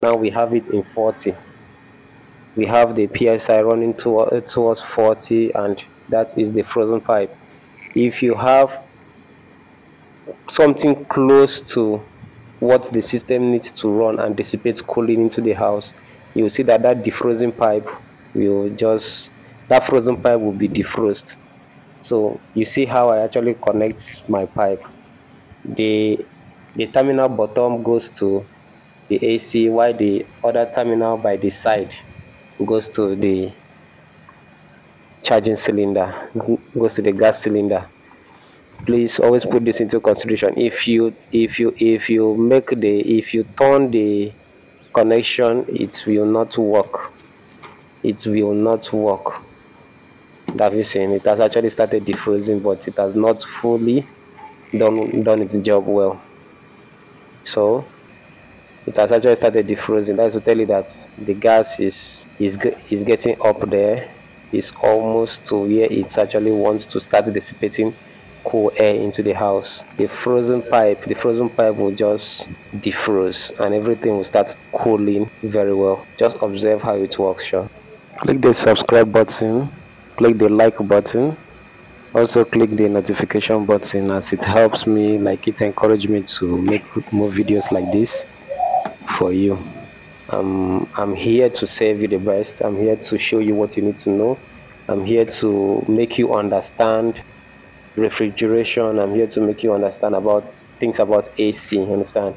now we have it in 40 we have the psi running toward, uh, towards 40 and that is the frozen pipe. If you have something close to what the system needs to run and dissipate cooling into the house you'll see that that defrosting pipe will just that frozen pipe will be defrosted so you see how I actually connect my pipe. The the terminal bottom goes to the AC while the other terminal by the side goes to the charging cylinder goes to the gas cylinder. Please always put this into consideration. If you if you if you make the if you turn the connection it will not work. It will not work. That is saying it has actually started defrosing but it has not fully done done its job well. So it has actually started defrosing that's to tell you that the gas is is is getting up there. It's almost to where it actually wants to start dissipating cool air into the house. The frozen pipe the frozen pipe will just defroze and everything will start cooling very well. Just observe how it works sure. Click the subscribe button. Click the like button. Also click the notification button as it helps me like it encourages me to make more videos like this for you. Um, i'm here to serve you the best. I'm here to show you what you need to know. I'm here to make you understand refrigeration. I'm here to make you understand about things about ac understand